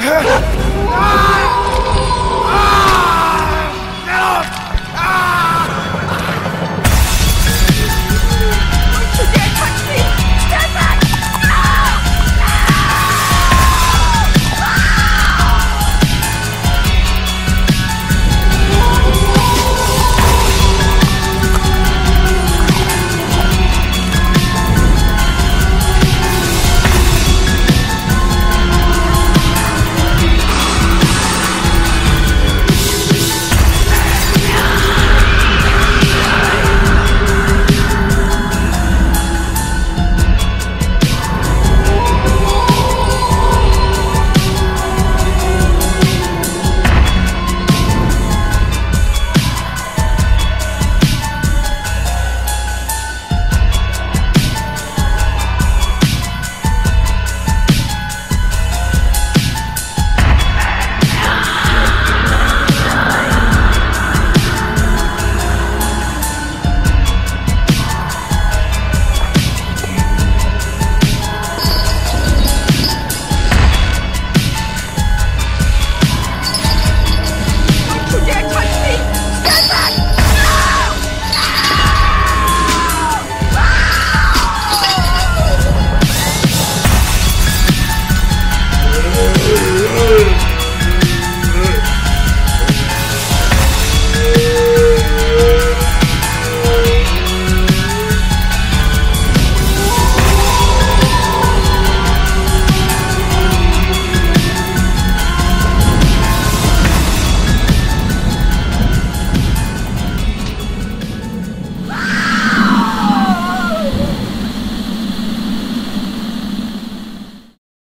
Ha ha ha!